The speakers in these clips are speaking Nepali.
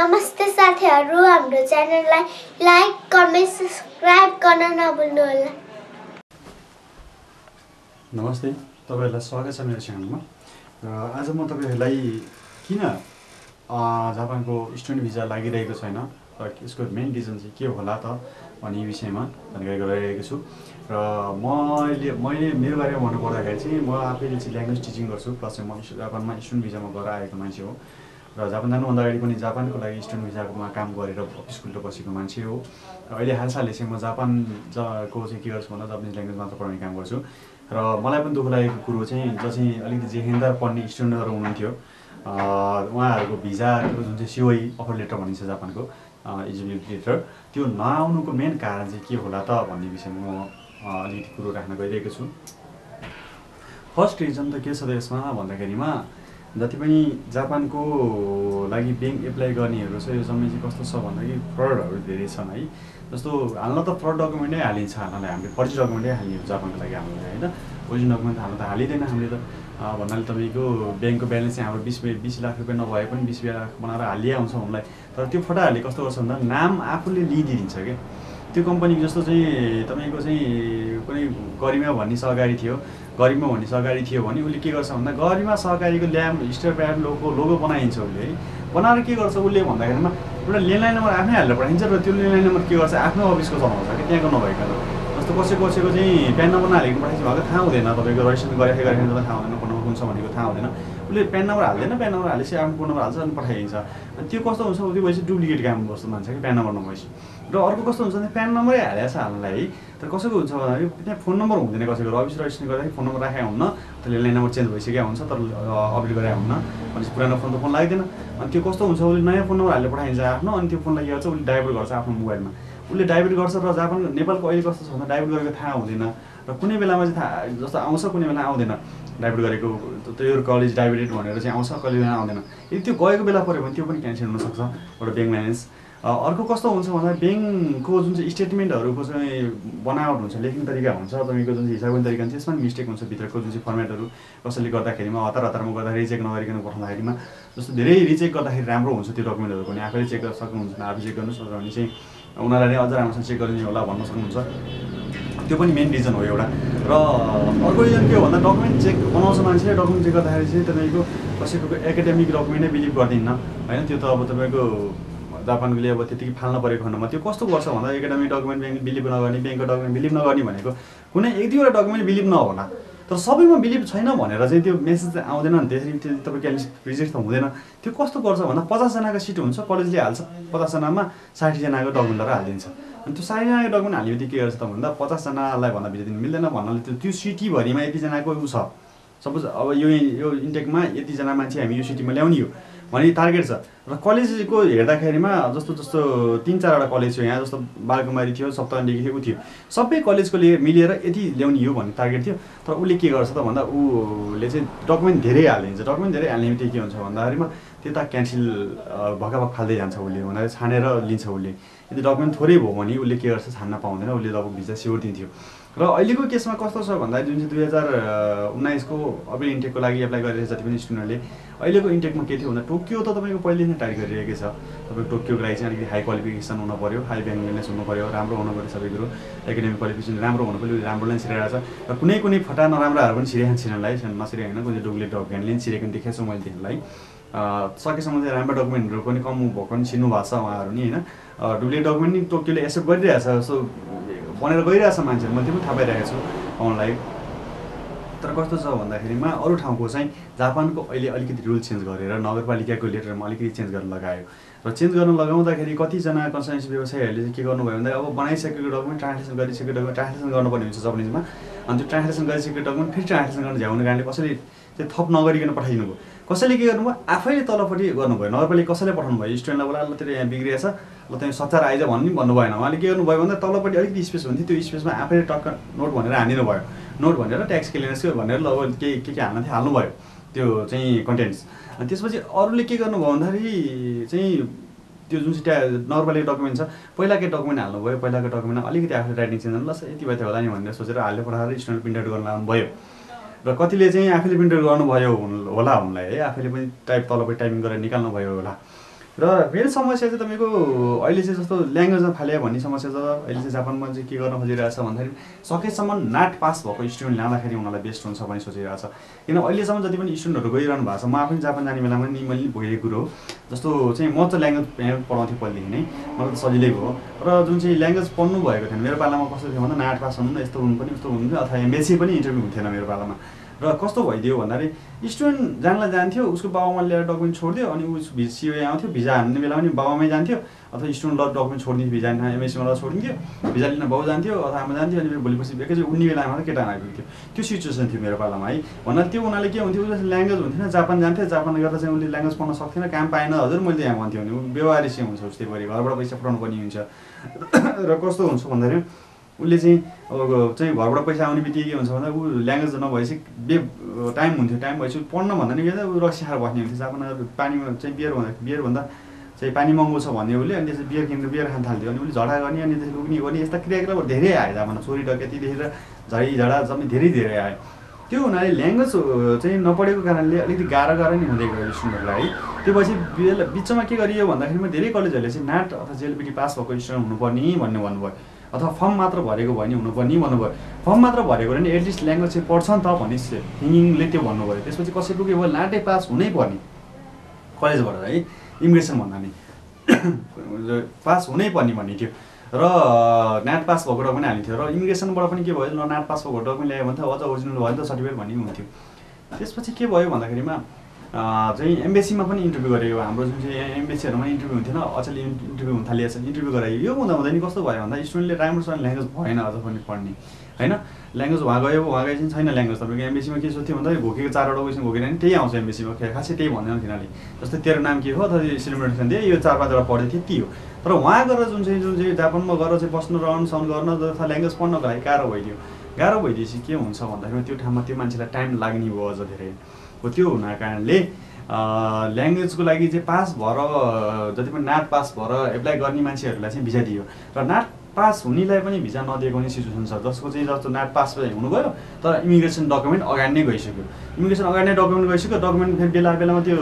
नमस्ते साथीहरू हाम्रो च्यानललाई लाइक कमेन्ट सब्सक्राइब गर्न नभुल्नुहोला। नमस्ते तपाईँहरूलाई स्वागत छ मेरो च्यानलमा। र आज म तपाईँहरूलाई किन जापानको स्टुडेन्ट भिजा लागिरहेको छैन र यसको मेन रिजन चाहिँ के होला त भन्ने विषयमा जानकारी गराइरहेको छु। र मैले मैले मेरो बारेमा भन्नुपर्दाखेरि चाहिँ म आफैले चाहिँ ल्याङ्ग्वेज टिचिङ गर्छु प्लस चाहिँ म जापानमा स्टुडेन्ट भिजामा गएर आएको मान्छे हो। र जापान जानुभन्दा अगाडि पनि जापानको लागि स्टुडेन्ट भिजाकोमा काम गरेर खुल्लो बसेको मान्छे हो। र अहिले हालसालै चाहिँ म जापान ज- को चाहिँ के गर्छु भन्दा जापानिज ल्याङ्ग्वेज मात्र पढाउने काम गर्छु। र मलाई पनि दुःख लागेको कुरो चाहिँ जो चाहिँ अलिकति जेहेन्दार पढ्ने स्टुडेन्टहरू हुनुहुन्थ्यो। उहाँहरूको भिजाको जुन चाहिँ सिओई अफर लेटर भनिन्छ जापानको इजिबिलिटी लेटर त्यो नआउनुको मेन कारण चाहिँ के होला त भन्ने विषयमा म अलिकति कुरो राख्न गइरहेको छु। फर्स्ट रिजन त के छ त यसमा भन्दाखेरिमा जति पनि जापानको लागि ब्याङ्क एप्लाई गर्नेहरू छ यो समय चाहिँ कस्तो छ भन्दाखेरि फ्रडहरू धेरै छन् है। जस्तो हाल्न त फ्रड डकुमेन्टै हालिन्छ हाल्नलाई हामीले फर्जी डकुमेन्टै हाल्ने हो जापानको लागि हामीले होइन? ओरिजिनल डकुमेन्ट हाल्न त हालिँदैन हामीले त। भन्नाले तपाईँको ब्याङ्कको ब्यालेन्स चाहिँ हाम्रो बिस बिस लाख रुपियाँ नभए पनि बिस लाख बनाएर हालिया हुन्छ उनलाई। तर त्यो फटाहरूले कस्तो गर्छ भन्दा नाम आफूले लिइदिन्छ क्या। त्यो कम्पनी जस्तो चाहिँ तपाईँको चाहिँ कुनै गरिमा भन्ने सहकारी थियो। गरिमा भन्ने सहकारी थियो भने उसले के गर्छ भन्दा गरिमा सहकारीको ल्याम स्टेट ब्यान्ड लोगो लोगो बनाइन्छ उसले। बनाएर के गर्छ उसले भन्दाखेरिमा एउटा ल्यान्डलाइन नम्बर आफ्नै हालेर पठाइन्छ र त्यो ल्यान्डलाइन नम्बर के गर्छ आफ्नो अफिसको चलाउँछ कि त्यहाँको नभइकन जस्तो कसै कसैको चाहिँ प्यान नम्बर नहालेको पठाइन्छ भएको थाहा हुँदैन तपाईँको रजिस्ट्रेसन गरेको गरेको थाहा हुँदैन फोन नम्बर कुन छ भनेको थाहा हुँदैन। उसले प्यान नम्बर हाल्दैन प्यान नम्बर हालेपछि आफ्नो फोन नम्बर हाल्छ अनि पठाइदिन्छ। अनि त्यो कस्तो हुन्छ त्यो भएपछि डुप्लिकेट काम जस्तो मान्छ कि प्यान नम्बर नभएपछि। र अर्को कस्तो हुन्छ भने प्यान नम्बरै हालेको छ हाल्नलाई है। तर कसैको हुन्छ भन्दाखेरि त्यहाँ फोन नम्बर हुँदैन कसैको। अफिस रजिस्ट्रेसन गर्दाखेरि फोन नम्बर राखेको हुन्न त्यसले ल्यान्ड नम्बर चेन्ज भइसकेको हुन्छ तर अपडेट गरेको हुन्न। भनेपछि पुरानो फोन त फोन लाग्दैन। अनि त्यो कस्तो हुन्छ उसले नयाँ फोन नम्बर हालेर पठाइन्छ आफ्नो अनि त्यो फोनलाई के गर्छ उसले डाइभर्ट गर्छ आफ्नो मोबाइलमा। उसले डाइभर्ट गर्छ र जापान नेपालको अहिले कस्तो छ भन्दा डाइभर्ट गरेको थाहा हुँदैन। र कुनै बेलामा चाहिँ थाहा जस्तो आउँछ कुनै बेला आउँदैन। डाइभर्ट गरेको त्यो कलेज डाइभर्टेड भनेर चाहिँ आउँछ कहिले बेला आउँदैन। यदि त्यो गएको बेला पऱ्यो भने त्यो पनि क्यान्सल हुनसक्छ। एउटा ब्याङ्क ब्यालेन्स। अर्को कस्तो हुन्छ भन्दा ब्याङ्कको जुन चाहिँ स्टेटमेन्टहरूको चाहिँ बनावट हुन्छ लेख्ने तरिका हुन्छ तपाईँको जुन चाहिँ हिसाब गर्ने तरिका हुन्छ त्यसमा पनि मिस्टेक हुन्छ भित्रको जुन चाहिँ फर्मेटहरू कसैले गर्दाखेरिमा हतार हतारमा गर्दा रिचेक नगरिकन पठाउँदाखेरिमा जस्तो धेरै रिचेक गर्दाखेरि राम्रो हुन्छ त्यो डकुमेन्टहरू पनि। आफैले चेक गर्न सक्नुहुन्छ आफै चेक गर्नुहोस् भने चाहिँ उनीहरूलाई नै अझ राम्रोसँग चेक गरिदिने होला भन्न सक्नुहुन्छ। त्यो पनि मेन रिजन हो एउटा। र अर्को रिजन के हो भन्दा डकुमेन्ट चेक बनाउँछ मान्छेले डकुमेन्ट चेक गर्दाखेरि चाहिँ तपाईँको कसैको एकाडेमिक डकुमेन्टै बिलिभ गर्दिन्न। होइन त्यो त अब तपाईँको जापानकोले अब त्यतिकै फाल्न परेको खण्डमा त्यो कस्तो गर्छ भन्दा एकाडेमिक डकुमेन्ट ब्याङ्क बिलिभ नगर्ने ब्याङ्कको डकुमेन्ट बिलिभ नगर्ने भनेको कुनै एक दुईवटा डकुमेन्ट बिलिभ नहोला। तर सबैमा बिलिभ छैन भनेर चाहिँ त्यो मेसेज आउँदैन नि त्यसरी त्यो तपाईँको रिजेक्ट त हुँदैन। त्यो कस्तो गर्छ भन्दा पचासजनाको सिट हुन्छ कलेजले हाल्छ पचासजनामा साठीजनाको डकुमेन्टहरू हालिदिन्छ। अनि त्यो साठीजनाको डकुमेन्ट हाल्ने बित्तिकै के गर्छ त भन्दा पचासजनालाई भन्दा भित्र दिनु मिल्दैन भन्नाले त्यो त्यो सिटीभरिमा यतिजनाको ऊ छ। सपोज अब यो यो इन्टेकमा यतिजना मान्छे हामी यो सिटीमा ल्याउने हो। भन्ने टार्गेट छ। र कलेजको हेर्दाखेरिमा जस्तो जस्तो तिन चारवटा कलेज थियो यहाँ जस्तो बालकुमारी थियो सप्तमदेखि थियो ऊ थियो। सबै कलेजकोले मिलेर यति ल्याउने हो भन्ने टार्गेट थियो। तर उसले के गर्छ त भन्दा उसले चाहिँ डकुमेन्ट धेरै हालिदिन्छ। डकुमेन्ट धेरै हाल्ने बित्तिकै के हुन्छ भन्दाखेरिमा त्यता क्यान्सल भगाभग फाल्दै जान्छ उसले। भन्दाखेरि छानेर लिन्छ उसले। यदि डकुमेन्ट थोरै भयो भने उसले के गर्छ छान्न पाउँदैन। उसले अब भिजा स्योर दिन्थ्यो। र अहिलेको केसमा कस्तो छ भन्दा जुन चाहिँ दुई हजार उन्नाइसको अब इन्टेकको लागि एप्लाई गरेर जति पनि स्टुडेन्टले अहिलेको इन्टेकमा के थियो भन्दा टोकियो त तपाईँको पहिले नै टाइट गरिरहेकै छ। तपाईँको टोकियोको लागि चाहिँ अलिकति हाई क्वालिफिकेसन हुनु पऱ्यो हाई ब्याङ्क ब्यालेन्स हुनु पऱ्यो राम्रो हुनु पऱ्यो सबै कुरो। एकाडेमिक क्वालिफिकेसन राम्रो हुनु पऱ्यो राम्रो नै छिरेको छ। र कुनै कुनै फटा नराम्राहरू पनि छिरेको छिर्नलाई नसिरे होइन कुनै डुप्लिकेट डकुमेन्टले पनि छिरेको देखेको छु मैले तिनीहरूलाई सकेसम्म चाहिँ राम्रो डकुमेन्टहरू पनि कम भएको पनि छिर्नु भएको छ उहाँहरू नि होइन। डुप्लिकेट डकुमेन्ट नि टोकियोले एक्सेप्ट गरिरहेछ जस्तो भनेर गइरहेछ मान्छेहरू। मैले त्यो पनि थाहा पाइरहेको छु अनलाइन। तर कस्तो छ भन्दाखेरिमा अरू ठाउँको चाहिँ जापानको अहिले अलिकति रुल चेन्ज गरेर नगरपालिकाको लेटरमा अलिकति चेन्ज गर्न लगायो। र चेन्ज गर्न लगाउँदाखेरि कतिजना कन्सल्टेन्सी व्यवसायहरूले चाहिँ के गर्नुभयो भन्दा अब बनाइसकेको डकुमेन्ट ट्रान्सलेसन गरिसकेको डकुमेन्ट ट्रान्सलेसन गर्नुपर्ने हुन्छ जापानिजमा। अनि त्यो ट्रान्सलेसन गरिसकेको डकुमेन्ट फेरि ट्रान्सलेसन गर्न झ्याउने कारणले कसैले चाहिँ थप नगरिकन पठाइदिनु भयो। कसैले के गर्नुभयो? आफैले तलपट्टि गर्नुभयो नगरपालिका कसैले पठाउनु भयो? स्टुडेन्टलाई बोला ल यहाँ बिग्रिएछ। ल त्यहाँ सचार आइज भन्ने भन्नु भएन। उहाँले के गर्नुभयो भन्दा तलपट्टि अलिकति स्पेस हुन्थ्यो त्यो स्पेसमा आफैले टक्क नोट भनेर हानिदिनु भयो। नोट भनेर ट्याक्स क्लियरेन्स भनेर ल अब के के हाल्न थियो हाल्नुभयो त्यो चाहिँ कन्टेन्ट्स अनि त्यसपछि अरूले के गर्नुभयो भन्दाखेरि चाहिँ त्यो जुन चाहिँ ट्या नगरपालिका डकुमेन्ट छ पहिलाकै डकुमेन्ट हाल्नुभयो? पहिलाको डकुमेन्टमा अलिकति आफूले राइटिङ चेन्ज ल यति भयो होला नि भनेर सोचेर हालेर पठाएर स्टुडेन्ट प्रिन्ट आउट गर्न लानुभयो र कतिले चाहिँ आफैले आउट गर्नुभयो होला उनलाई है आफैले पनि टाइप तलपट्टि टाइपिङ गरेर निकाल्नु भयो होला। र मेरो समस्या चाहिँ तपाईँको अहिले चाहिँ जस्तो ल्याङ्ग्वेजमा फाले भन्ने समस्या छ। अहिले चाहिँ जापानमा चाहिँ के गर्न खोजिरहेछ भन्दाखेरि सकेसम्म नाट पास भएको स्टुडेन्ट ल्याउँदाखेरि उनीहरूलाई बेस्ट हुन्छ भन्ने सोचिरहेछ। किन अहिलेसम्म जति पनि स्टुडेन्टहरू गइरहनु भएको छ म आफै जापान जाने बेलामा नि मैले भोगेको कुरो जस्तो चाहिँ म त ल्याङ्ग्वेज पढाउँथेँ पहिलेदेखि नै मलाई त सजिलै भयो। र जुन चाहिँ ल्याङ्ग्वेज पढ्नु भएको थियो मेरो पालामा कस्तो थियो भन्दा नाट पास हुनु न यस्तो हुनु पनि उस्तो हुन्थ्यो अथवा एमएससी पनि इन्टरभ्यू हुन्थेन मेरो पालामा। र कस्तो भइदियो भन्दाखेरि स्टुडेन्ट जानलाई जान्थ्यो उसको बाबामा ल्याएर डकुमेन्ट छोडिदियो अनि उस सिओए आउँथ्यो भिजा हान्ने बेला पनि बाबामै जान्थ्यो अथवा स्टुडेन्ट ल डकुमेन्ट छोडिदिन्थ्यो भिजा एमएससीमा ल छोडिदिन्थ्यो भिजा लिन बाउ जान्थ्यो अथवा आमा जान्थ्यो अनि भोलिपछि एकैचोटि उड्ने बेलामा मात्रै केटा आइपुग्थ्यो। त्यो सिचुएसन थियो मेरो पालामा है। भन्नाले त्यो उनीहरूले के हुन्थ्यो उसले ल्याङ्ग्वेज हुन्थेन जापान जान्थ्यो जापान गर्दा चाहिँ उसले ल्याङ्ग्वेज पढ्न सक्थेन काम पाएन हजुर मैले यहाँ भन्थ्यो भने ऊ व्यवहारिसी हुन्छ गरी घरबाट पैसा पठाउनु पर्ने हुन्छ। र कस्तो हुन्छ भन्दाखेरि उसले चाहिँ अब चाहिँ घरबाट पैसा आउने बित्तिकै के हुन्छ भन्दा ऊ ल्याङ्ग्वेज नभएपछि बे टाइम हुन्थ्यो टाइम भएपछि पढ्न भन्दा नि ऊ रक्सी खाएर बस्ने हुन्थ्यो। जापान पानीमा चाहिँ बियर भन्दा बियरभन्दा चाहिँ पानी महँगो छ भन्यो उसले अनि त्यसपछि बियर किनेर बियर खान थाल्थ्यो। अनि उसले झडा गर्ने अनि त्यसपछि उग्ने गर्ने यस्ता क्रियाकलापहरू धेरै आयो जापानमा। चोरी डकैती देखेर झै झडा जम्मै धेरै धेरै आयो त्यो हुनाले ल्याङ्ग्वेज चाहिँ नपढेको कारणले अलिकति गाह्रो गाह्रो नै हुँदै गयो स्टुडेन्टहरूलाई है। त्यो पछि बिचमा के गरियो भन्दाखेरिमा धेरै कलेजहरूले चाहिँ नाट अथवा जेलबिटी पास भएको स्टुडेन्ट हुनुपर्ने भन्ने भन्नुभयो। अथवा फर्म मात्र भरेको भयो भने हुनुपर्ने भन्नुभयो। फर्म मात्र भरेको भने एटलिस्ट ल्याङ्ग्वेज चाहिँ पढ्छ नि त भन्ने थिङ्किङले त्यो भन्नुभयो। त्यसपछि कसैको के भयो नाटै पास हुनै पर्ने। कलेजबाट है इमिग्रेसन भन्दा नि। पास हुनै पर्ने भन्ने थियो र नाट पास भएको डकुमेन्ट हालिन्थ्यो। र इमिग्रेसनबाट पनि के भयो? ल नाट पास भएको डकुमेन्ट ल्यायो भने त अझ ओरिजिनल भयो नि त सर्टिफिकेट भन्ने हुन्थ्यो। त्यसपछि के भयो भन्दाखेरिमा चाहिँ एमबिएससीमा पनि इन्टरभ्यू गरेको हाम्रो जुन चाहिँ एमबिएससीहरूमा इन्टरभ्यू हुन्थेन अचेल इन्टरभ्यू हुन थालिएको छ इन्टरभ्यू गरायो। यो हुँदा हुँदैन कस्तो भयो भन्दा स्टुडेन्टले राम्रोसँग ल्याङ्ग्वेज भएन अझ पनि पढ्ने। होइन? ल्याङ्ग्वेज उहाँ गयो उहाँ चाहिँ छैन ल्याङ्ग्वेज तपाईँको एमबिसीमा के सोध्थ्यो भन्दा घोकेको चारवटा उयसमा घोकेर नि त्यही आउँछ एमबिसीमा खासै त्यही भन्दैन तिनीहरूले। जस्तै तेरो नाम के हो? अथवा सेलिब्रेसन दिए यो चार पाँचवटा पढ्दै थियो त्यही हो। तर उहाँ गएर जुन चाहिँ जुन चाहिँ जापानमा गएर चाहिँ बस्नु रहन सहन गर्न तथा ल्याङ्ग्वेज पढ्नको लागि गाह्रो भइदियो। गाह्रो भइदिएपछि के हुन्छ भन्दाखेरि त्यो ठाउँमा त्यो मान्छेलाई टाइम लाग्ने भयो अझ धेरै। हो त्यो हुनाको कारणले ल्याङ्ग्वेजको लागि चाहिँ पास भएर जति पनि नाट पास भएर एप्लाई गर्ने मान्छेहरूलाई चाहिँ भिजा दियो। र नाट पास हुनेलाई पनि भिजा नदिएको पनि सिचुएसन छ। जसको चाहिँ जस्तो नाट पास हुनुभयो तर इमिग्रेसन डकुमेन्ट अगाडि नै गइसक्यो। इमिग्रेसन अगाडि नै डकुमेन्ट गइसक्यो डकुमेन्ट फेरि बेला बेलामा त्यो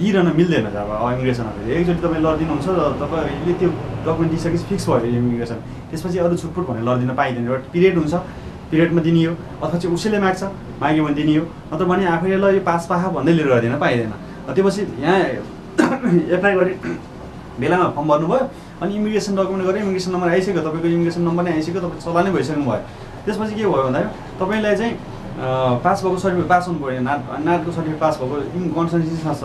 दिइरहन मिल्दैन अब इमिग्रेसन एकचोटि तपाईँ लडिदिनुहुन्छ र तपाईँले त्यो डकुमेन्ट दिइसकेपछि फिक्स भयो इमिग्रेसन त्यसपछि अरू छुटफुट भनेर लडिदिन पाइँदैन एउटा पिरियड हुन्छ। पिरियडमा दिने हो अथवा चाहिँ उसैले माग्छ माग्यो भने दिने हो नत्र भने आफैले ल यो पास पाखा भन्दै लिएर गर्दैन पाइँदैन। त्यो पछि यहाँ एप्लाई गरे बेलामा फर्म भर्नुभयो अनि इमिग्रेसन डकुमेन्ट गरेर इमिग्रेसन नम्बर आइसक्यो तपाईँको इमिग्रेसन नम्बर नै आइसक्यो तपाईँ चलानै भइसक्नु भयो। त्यसपछि के भयो भन्दाखेरि तपाईँलाई चाहिँ पास भएको सर्टिफिकेट पास हुनु पऱ्यो नाट नाटको सर्टिफिकेट पास भएको कन्सल्टेन्सी छ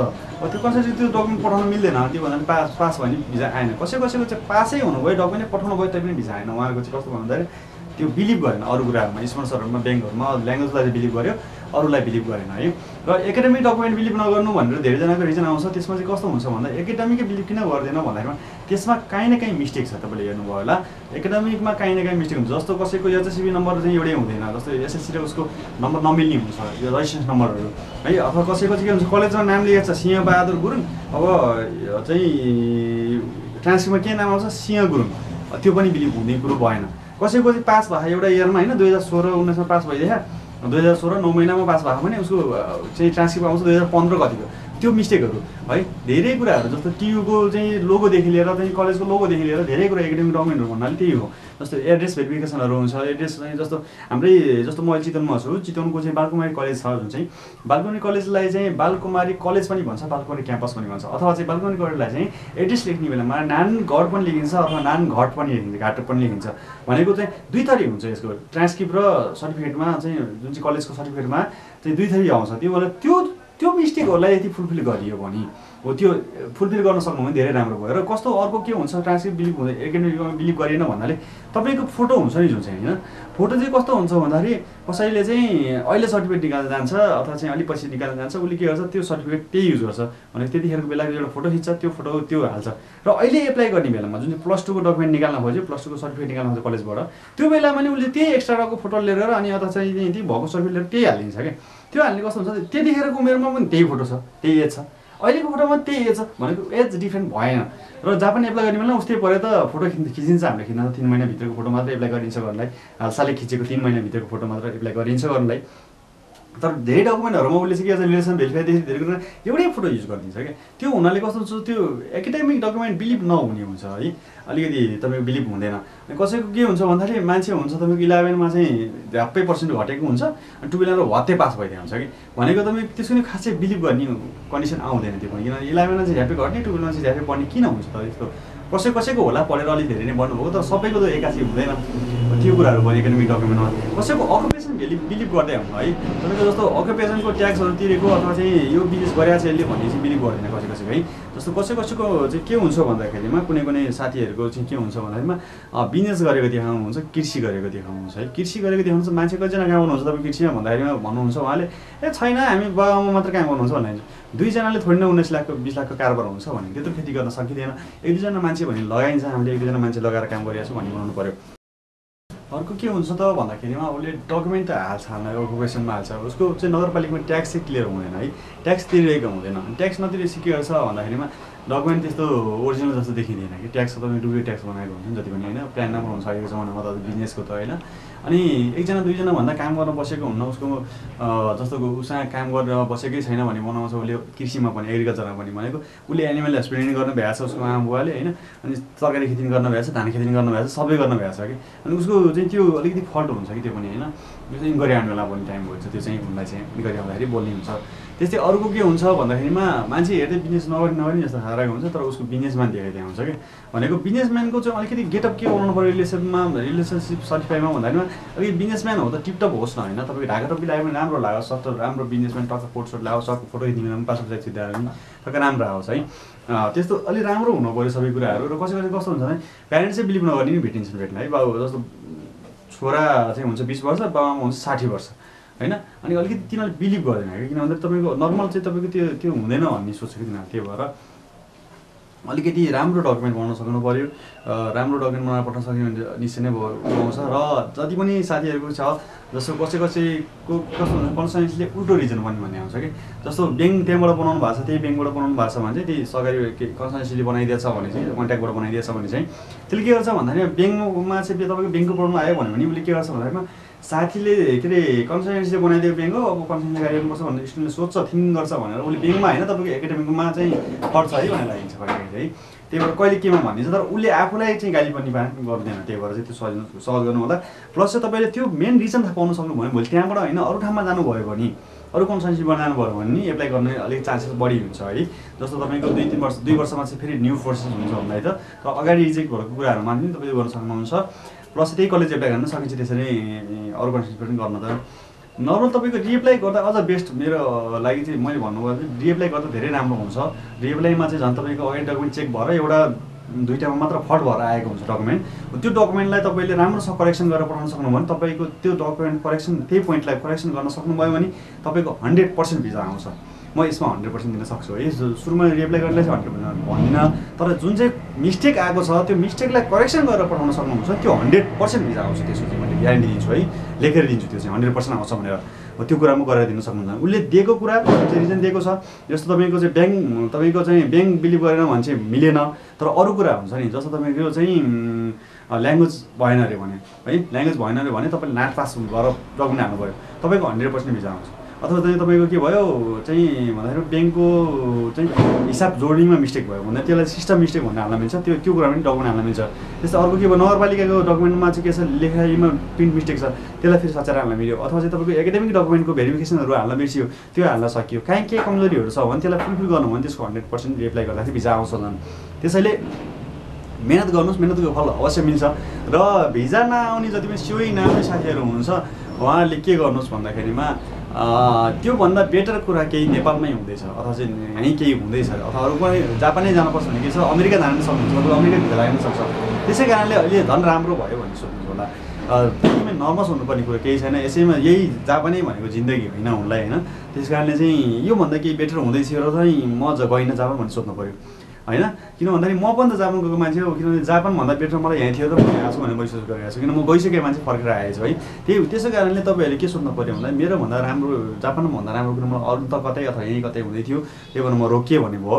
त्यो कन्सल्टेन्सी त्यो डकुमेन्ट पठाउनु मिल्दैन। त्यो भन्दा पास पास भयो भने भिजा आएन। कसै कसैको चाहिँ पासै हुनुभयो डकुमेन्ट पठाउनु भयो तै पनि भिजा आएन। उहाँको चाहिँ कस्तो भन्दाखेरि त्यो बिलिभ गरेन अरू कुराहरूमा। स्पोन्सरहरूमा ब्याङ्कहरूमा ल्याङ्ग्वेजलाई बिलिभ गर्यो अरूलाई बिलिभ गरेन है। र एकाडेमिक डकुमेन्ट बिलिभ नगर्नु भनेर धेरैजनाको रिजन आउँछ त्यसमा चाहिँ कस्तो हुन्छ भन्दा एकाडेमिकै बिलिभ किन गर्दैन भन्दाखेरिमा त्यसमा काहीँ न काहीँ मिस्टेक छ तपाईँले हेर्नुभयो होला। एकाडेमिकमा काहीँ न काहीँ मिस्टेक हुन्छ। जस्तो कसैको एचएससिबी नम्बर चाहिँ एउटै हुँदैन जस्तो एसएससी र उसको नम्बर नमिल्ने हुन्छ यो रजिस्ट्रेसन नम्बरहरू है। अथवा कसैको चाहिँ के हुन्छ कलेजमा नाम लेखेको छ सिंहबहादुर गुरुङ अब चाहिँ ट्रान्सक्रिप्टमा के नाम आउँछ सिंह गुरुङ। त्यो पनि बिलिभ हुने कुरो भएन। कसैको चाहिँ पास भयो एउटा इयरमा होइन दुई हजार सोह्र उन्नाइसमा पास भइदिएछ दुई हजार सोह्र नौ महिनामा पास भएको भने उसको चाहिँ ट्रान्सक्रिप्ट आउँछ दुई हजार पन्ध्र कतिको त्यो मिस्टेकहरू है। धेरै कुराहरू जस्तो टियुको चाहिँ लोगोदेखि लिएर चाहिँ कलेजको लोगोदेखि लिएर धेरै कुरा एकाडेमिक डकुमेन्टहरू भन्नाले त्यही हो। जस्तो एड्रेस भेरिफिकेसनहरू हुन्छ एड्रेस चाहिँ जस्तो हाम्रै जस्तो म अहिले चितवनमा छु चितवनको चाहिँ बालकुमारी कलेज छ जुन चाहिँ। बालकुमारी कलेजलाई चाहिँ बालकुमारी कलेज पनि भन्छ बालकुमारी क्याम्पस पनि भन्छ। अथवा चाहिँ बालकुमारी कलेजलाई चाहिँ एड्रेस लेख्ने बेलामा नानगढ पनि लेखिन्छ अथवा नानघट पनि लेखिन्छ घाट पनि लेखिन्छ। भनेको चाहिँ दुई थरी हुन्छ यसको। ट्रान्सक्रिप्ट र सर्टिफिकेटमा चाहिँ जुन चाहिँ कलेजको सर्टिफिकेटमा चाहिँ दुई थरी आउँछ। त्यो भएर त्यो त्यो मिस्टेकहरूलाई यति फुलफिल गरियो भने हो त्यो फुलफिल गर्न सक्नु भने धेरै राम्रो भयो। र कस्तो अर्को के हुन्छ ट्रान्सक्रिप्ट बिलिभ हुँदैन एकाडेमिकमा बिलिभ गरिएन भन्नाले तपाईँको फोटो हुन्छ नि जुन चाहिँ होइन? फोटो चाहिँ कस्तो हुन्छ भन्दाखेरि कसैले चाहिँ अहिले सर्टिफिकेट निकाल्न जान्छ अथवा चाहिँ अलिक पछि निकाल्न जान्छ उसले के गर्छ त्यो सर्टिफिकेट त्यही युज गर्छ। भने त्यतिखेरको बेलाको एउटा फोटो खिच्छ त्यो फोटो त्यो हाल्छ। र अहिले एप्लाई गर्ने बेलामा जुन चाहिँ प्लस टूको डकुमेन्ट निकाल्न खोज्यो प्लस टूको सर्टिफिकेट निकाल्न खोज्यो कलेजबाट त्यो बेलामा नि उसले त्यही एक्स्ट्राको फोटो लिएर अनि अथवा चाहिँ त्यही भएको सर्टिफिकेट लिएर त्यही हालिदिन्छ क्या। त्यो हाल्ने कस्तो हुन्छ त्यतिखेरको उमेरमा पनि त्यही फोटो छ त्यही एज छ। अहिलेको फोटोमा त्यही एज छ भनेको एज डिफ्रेन्ट भएन। र जापान एप्लाई गर्ने बेला उस्तै पऱ्यो त फोटो खिच् खिचिन्छ हामीले खिच्न तिन महिनाभित्रको फोटो मात्र एप्लाई गरिन्छ गर्नलाई। हालसालै खिचेको तिन महिनाभित्रको फोटो मात्र एप्लाई गरिन्छ गर्नलाई। तर धेरै डकुमेन्टहरूमा उसले चाहिँ के गर्छ रिलेसन भेरिफाईदेखि धेरै कुरा एउटै फोटो युज गरिदिन्छ क्या। त्यो हुनाले कस्तो हुन्छ त्यो एकाडेमिक डकुमेन्ट बिलिभ नहुने हुन्छ है। अलिकति तपाईँको बिलिभ हुँदैन। कसैको के हुन्छ भन्दाखेरि मान्छे हुन्छ तपाईँको इलेभेनमा चाहिँ झ्याप्पै पर्सेन्ट घटेको हुन्छ अनि टुवेल्भमा वात्तै पास भइदिएको हुन्छ कि। भनेको तपाईँ त्यसको नि खासै बिलिभ गर्ने कन्डिसन आउँदैन त्यो पनि। किनभने इलेभेनमा चाहिँ झ्याप्पै घट्ने टुवेल्भमा चाहिँ झ्याप्पै पढ्ने किन हुन्छ त? यस्तो कसै कसैको होला पढेर अलिक धेरै नै बढ्नुभएको तर सबैको त एकासी हुँदैन। त्यो कुराहरू भयो एकाडेमिक डकुमेन्टमा कसैको अकुपेसन बिलिभ बिलिभ गर्दै हुनु है। तपाईँको जस्तो अकुपेसनको ट्याक्सहरू तिरेको अथवा चाहिँ यो बिजनेस गरेको छ यसले भन्ने चाहिँ बिलिभ गर्दैन कसै कसैको है। जस्तो कसै कसैको चाहिँ के हुन्छ भन्दाखेरिमा कुनै कुनै साथीहरूको चाहिँ के हुन्छ भन्दाखेरिमा बिजनेस गरेको देखाउनुहुन्छ कृषि गरेको देखाउनुहुन्छ है। कृषि गरेको देखाउनुहुन्छ मान्छे कतिजना काम गर्नुहुन्छ तपाईँ कृषिमा भन्दाखेरिमा भन्नुहुन्छ उहाँले ए छैन हामी बगानमा मात्र काम गर्नुहुन्छ भन्नुहुन्छ दुईजनाले थोरै न उन्नाइस लाखको बिस लाखको कारोबार हुन्छ भने त्यत्रो खेती गर्न सकिँदैन। एक दुईजना मान्छे भने लगाइन्छ हामीले एक दुईजना मान्छे लगाएर काम गरिरहेको छौँ भन्ने बनाउनु पऱ्यो अर्को के हुन्छ त भन्दाखेरिमा उसले डकुमेन्ट त हाल्छ हाल्न ओकुपेसनमा हाल्छ। उसको चाहिँ नगरपालिकामा ट्याक्स चाहिँ क्लियर हुँदैन है। ट्याक्स तिरेको हुँदैन। ट्याक्स नतिरेपछि के गर्छ भन्दाखेरिमा डकुमेन्ट त्यस्तो ओरिजिनल जस्तो देखिँदैन कि। ट्याक्स तपाईँ डुप्लिकेट ट्याक्स बनाएको हुन्छ नि जति पनि होइन? प्यान नम्बर हुन्छ अहिलेको जमानामा त बिजनेसको त होइन? अनि एकजना दुईजना भन्दा काम गर्न बसेको हुन्न उसको जस्तो उसँग काम गरेर बसेकै छैन भने बनाउँछ उसले कृषिमा पनि एग्रिकल्चरमा पनि भनेको। उसले एनिमल हस्बेन्ड्री गर्नु भ्याएको छ उसको आमा बुवाले होइन? अनि तरकारी खेती गर्नु भएको छ धान खेती गर्नु भएको छ सबै गर्नु भएको छ कि? अनि उसको चाहिँ त्यो अलिकति फल्ट हुन्छ कि त्यो पनि होइन? त्यो चाहिँ आउनु बेला बोल्ने टाइम हुन्छ त्यो चाहिँ उसलाई चाहिँ आउँदाखेरि बोल्ने हुन्छ। त्यस्तै अर्को के हुन्छ भन्दाखेरिमा मान्छे हेर्दै बिजनेस नगरी नगरी जस्तो खाएको हुन्छ तर उसको बिजनेसम्यान देखाइदिएको हुन्छ कि भनेको बिजनेसम्यानको चाहिँ अलिकति गेटअप के बनाउनु पऱ्यो रिलेसनमा रिलेसनसिप सर्टिफाईमा भन्दाखेरिमा अलिकति बिजनेसम्यान हो त टिपटप होस् न होइन तपाईँको ढाका टोपी लगायो भने राम्रो लाग्यो सट्ट राम्रो बिजनेसम्यान टक्क कोट सोट लगाओस् टक्क फोटो खिच्नु पासपोर्ट साइज छिद्दाएर पनि टक्क राम्रो आओस् है। त्यस्तो अलिक राम्रो हुनु पऱ्यो सबै कुराहरू र कसै कसै कस्तो हुन्छ भने प्यारेन्ट्स बिलिभ नगर्ने नि भेटिन्छन् भेट्न। है बाबु जस्तो छोरा चाहिँ हुन्छ बिस वर्ष बाबामा हुन्छ साठी वर्ष। होइन? अनि अलिकति तिनीहरूले बिलिभ गर्दैन कि किन भन्दा तपाईँको नर्मल चाहिँ तपाईँको त्यो त्यो हुँदैन भन्ने सोच्छ कि तिनीहरू त्यही भएर अलिकति राम्रो डकुमेन्ट बनाउन सक्नु पऱ्यो राम्रो डकुमेन्ट बनाएर पठाउन सक्यो भने निश्चय नै पाउँछ। र जति पनि साथीहरूको छ जस्तो कसै कसैको कस्तो हुन्छ कन्सल्टेन्सीले उल्टो रिजन पनि भन्ने आउँछ कि? जस्तो ब्याङ्क त्यहाँबाट बनाउनु भएको छ त्यही ब्याङ्कबाट बनाउनु भएको छ भने चाहिँ त्यही सरकारी के बनाइदिएछ भने चाहिँ कन्ट्याक्टबाट बनाइदिएछ भने चाहिँ त्यसले के गर्छ भन्दाखेरि ब्याङ्कमा चाहिँ तपाईँको ब्याङ्कको प्रब्लम आयो भने पनि उसले के गर्छ भन्दाखेरिमा साथीले के अरे कन्सल्टेन्सीले बनाइदिएको ब्याङ्क हो अब कन्सल्टेन्सी गर्नुपर्छ भनेर स्टुडेन्टले सोध्छ थिङ्क गर्छ भनेर। उसले ब्याङ्कमा होइन तपाईँको एकाडेमिकमा चाहिँ पढ्छ है भनेर लागिन्छ कहिले है। त्यही भएर कहिले केमा भनिन्छ तर उसले आफूलाई चाहिँ गाली पनि गर्दैन। त्यही भएर चाहिँ त्यो सहज सहज गर्नु होला प्लस चाहिँ तपाईँले त्यो मेन रिजन थाहा पाउनु सक्नुभयो भने भोलि त्यहाँबाट होइन अरू ठाउँमा जानुभयो भने अरू कन्सल्टेन्सीबाट जानुभयो भने एप्लाई गर्ने अलिक चान्सेस बढी हुन्छ है। जस्तो तपाईँको दुई तिन वर्ष दुई वर्षमा चाहिँ फेरि न्यू फोर्सेस हुन्छ भन्दा त अगाडि रिजेक्ट भएको कुराहरूमा पनि तपाईँले गर्न सक्नुहुन्छ। प्लस त्यही कलेज एप्लाई गर्न सकिन्छ त्यसरी अरू कन्सल्टेन्सी पनि गर्न त। नर्मल तपाईँको रिएप्लाई गर्दा अझ बेस्ट मेरो लागि चाहिँ मैले भन्नुभयो चाहिँ रिएप्लाई गर्दा धेरै राम्रो हुन्छ। रिएप्लाईमा चाहिँ झन् तपाईँको अगाडि डकुमेन्ट चेक भएर एउटा दुइटामा मात्र फट भएर आएको हुन्छ डकुमेन्ट त्यो डकुमेन्टलाई तपाईँले राम्रोसँग करेक्सन गरेर पठाउन सक्नुभयो भने तपाईँको त्यो डकुमेन्ट करेक्सन त्यही पोइन्टलाई करेक्सन गर्न सक्नुभयो भने तपाईँको हन्ड्रेड पर्सेन्ट भिजा आउँछ। म यसमा हन्ड्रेड पर्सेन्ट दिन सक्छु है। सुरुमा रिएप्लाई गर्नेलाई चाहिँ हन्ड्रेड पर्सेन्ट भन्दिनँ। तर जुन चाहिँ मिस्टेक आएको छ त्यो मिस्टेकलाई करेक्सन गरेर पठाउन सक्नुहुन्छ त्यो हन्ड्रेड पर्सेन्ट भिजा आउँछ त्यसको चाहिँ मैले ग्यारेन्टी दिन्छु है। लेखेर दिन्छु त्यो चाहिँ हन्ड्रेड पर्सेन्ट आउँछ भनेर। त्यो कुरा म गरेर दिन सक्नुहुन्छ। उसले दिएको कुरा चाहिँ रिजन दिएको छ। जस्तो तपाईँको चाहिँ ब्याङ्क तपाईँको चाहिँ ब्याङ्क बिलिभ गरेन भने चाहिँ मिलेन। तर अरू कुरा हुन्छ नि जस्तो तपाईँको चाहिँ ल्याङ्ग्वेज भएन अरे भने है ल्याङ्ग्वेज भएन अरे भने तपाईँले नाट पास गरेर डकुमेन्ट हाल्नु पऱ्यो तपाईँको हन्ड्रेड पर्सेन्ट भिजा आउँछ। अथवा चाहिँ तपाईँको के भयो चाहिँ भन्दाखेरि ब्याङ्कको चाहिँ हिसाब जोड्नेमा मिस्टेक भयो भन्दा त्यसलाई सिस्टम मिस्टेक भन्ने हाल्न मिल्छ। त्यो त्यो कुरा पनि डकुमेन्ट हाल्न मिल्छ। त्यस्तै अर्को के भयो नगरपालिकाको डकुमेन्टमा चाहिँ के छ लेखाइमा प्रिन्ट मिस्टेक छ त्यसलाई फेरि सच्याएर हाल्न मिल्यो। अथवा चाहिँ तपाईँको एकाडेमिक डकुमेन्टको भेरिफिकेसनहरू हाल्न बिर्सियो त्यो हाल्न सकियो। कहीँ केही कमजोरीहरू छ भने त्यसलाई फुलफिल गर्नु भने त्यसको हन्ड्रेड पर्सेन्ट एप्लाई गर्दाखेरि भिजा आउँछ झन्। त्यसैले मिहिनेत गर्नुहोस् मिहिनेतको फल अवश्य मिल्छ। र भिजा नआउने जति पनि सिओई नआउने साथीहरू हुनुहुन्छ उहाँहरूले के गर्नुहोस् भन्दाखेरिमा त्योभन्दा बेटर कुरा केही नेपालमै हुँदैछ अथवा चाहिँ यहीँ केही हुँदैछ अथवा अरू कुनै जापानै जानुपर्छ भने के छ अमेरिका जान पनि सक्नुहुन्छ अथवा अमेरिका भिजा लाग्न सक्छ। त्यसै कारणले अहिले झन् राम्रो भयो भन्ने सोध्नुहुन्छ होला। एकदमै नर्भस हुनुपर्ने कुरो केही छैन यसैमा यही जापानै भनेको जिन्दगी होइन उनलाई होइन। त्यस कारणले चाहिँ योभन्दा केही बेटर हुँदैछ र चाहिँ म गइनँ जापान भन्ने सोध्नु पऱ्यो होइन? किन भन्दाखेरि म पनि त जापान गएको मान्छे हो किनभने जापानभन्दा बेटर मलाई यहाँ थियो त म आएको छु भनेर मैले सोच गरिरहेको छु। किन म गइसकेको मान्छे फर्केर आएछु है? त्यही त्यसै कारणले तपाईँहरूले के सोध्नु पऱ्यो भन्दा मेरोभन्दा राम्रो जापानभन्दा राम्रो कुरो मलाई अरू त कतै अथवा यहीँ कतै हुँदै थियो त्यही भएर म रोकिएँ भने भयो।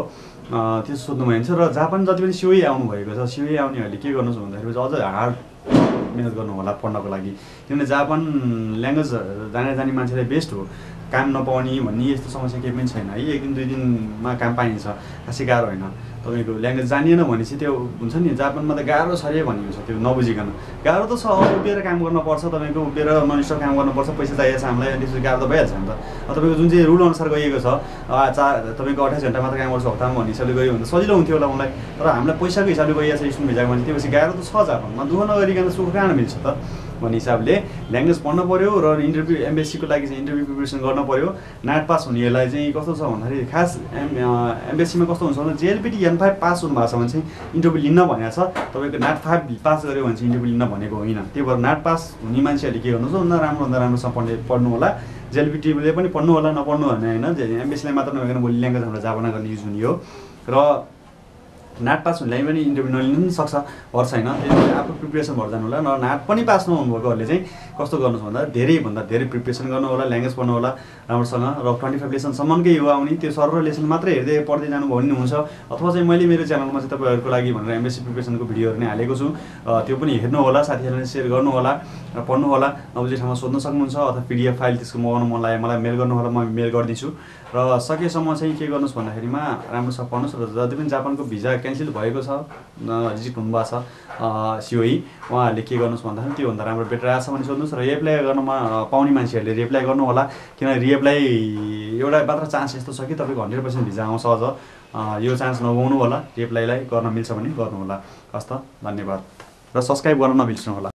त्यो सोध्नु चाहिँ र जापान जति पनि सिओई आउनुभएको छ सिओई आउनेहरूले के गर्नुहोस् भन्दाखेरि अझ हार्ड मिहिनेत गर्नु होला पढ्नको लागि। किनभने जापान ल्याङ्ग्वेज जाने जाने मान्छेलाई बेस्ट हो। काम नपाउने भन्ने यस्तो समस्या केही पनि छैन है? एक दिन दुई दिनमा काम पाइन्छ। खासै गाह्रो होइन। तपाईँको ल्याङ्ग्वेज जानिएन भने चाहिँ त्यो हुन्छ नि जापानमा त गाह्रो छ अरे भन्ने हुन्छ त्यो नबुझिकन। गाह्रो त छ उभिएर काम गर्नुपर्छ तपाईँको उभिएर ननस्टप काम गर्नुपर्छ पैसा चाहिएको छ हामीलाई त्यसपछि गाह्रो त भइहाल्छ नि त। तपाईँको जुन चाहिँ रुल अनुसार गइएको छ आ, चा तपाईँको अठाइस घन्टा मात्र काम गर्छु हप्तामा भन्ने हिसाबले गयो भने सजिलो हुन्थ्यो होला मलाई तर हामीलाई पैसाको हिसाबले गइएको छ स्टुडेन्ट भिजाको मान्छे त्यसपछि गाह्रो त छ जापानमा। दुःख नगरिकन सुख कहाँ मिल्छ त? भन्ने हिसाबले ल्याङ्ग्वेज पढ्नु पऱ्यो र इन्टरभ्यू एमबिएससीको लागि चाहिँ इन्टरभ्यू प्रिपरेसन गर्न पऱ्यो नाट पास हुनेहरूलाई चाहिँ कस्तो छ भन्दाखेरि खास एम एमबिएससीमा कस्तो हुन्छ भन्दा जेएलपिटी एन फाइभ पास हुनुभएको छ भने चाहिँ इन्टरभ्यू लिन भनेको छ। तपाईँको नाट फाइभ पास गऱ्यो भने चाहिँ इन्टरभ्यू लिन भनेको होइन। त्यही भएर नाट पास हुने मान्छेहरूले के गर्नुहोस् भन्दा राम्रो भन्दा राम्रोसँग पढ्ने पढ्नु होला। जेएलपिटीले पनि पढ्नु होला नपढ्नु भने होइन। एमबिएससीलाई मात्र नभइकन भोलि ल्याङ्ग्वेज हाम्रो जापाना गर्ने युज हुने हो। र नाट पास हुनेलाई पनि इन्टरभ्यू नलिनु पनि सक्छ भर छैन। त्यही भएर आफू प्रिपेरेसन भएर जानु होला र नाट पनि पास नहुनुभएकोहरूले चाहिँ कस्तो गर्नुहोस् भन्दा धेरैभन्दा धेरै प्रिपेरेसन गर्नु होला ल्याङ्ग्वेज पढ्नु होला राम्रोसँग र ट्वेन्टी फाइभ लेसनसम्मकै हो आउने त्यो सर र लेसन मात्रै हेर्दै पढ्दै जानुभयो भने हुन्छ। अथवा चाहिँ मैले मेरो च्यानलमा चाहिँ तपाईँहरूको लागि भनेर एमएससी प्रिपेरेसनको भिडियोहरू नै हालेको छु। त्यो पनि हेर्नु होला साथीहरूले सेयर गर्नु होला र पढ्नु होला। नबुझे ठाउँमा सोध्न सक्नुहुन्छ अथवा पिडिएफ फाइल त्यसको मगाउनु मन लाग्यो मलाई मेल गर्नु होला म मेल गरिदिन्छु। र सकेसम्म चाहिँ के गर्नुहोस् भन्दाखेरिमा राम्रोसँग पढ्नुहोस् र जति पनि जापानको भिजा क्यान्सल भएको छ रिजेक्ट हुनुभएको छ सिओई उहाँहरूले के गर्नुहोस् भन्दाखेरि त्योभन्दा राम्रो बेटर आएछ भने सोध्नुहोस् र रिएप्लाई गर्नमा पाउने मान्छेहरूले रिएप्लाई गर्नु होला किनभने रिएप्लाई एउटा मात्र चान्स यस्तो छ कि तपाईँको हन्ड्रेड पर्सेन्ट भिजा आउँछ अझ यो चान्स नगाउनु होला रिएप्लाईलाई गर्न मिल्छ भने गर्नु होला हस् त धन्यवाद। र सब्सक्राइब गर्न नबिर्सनु होला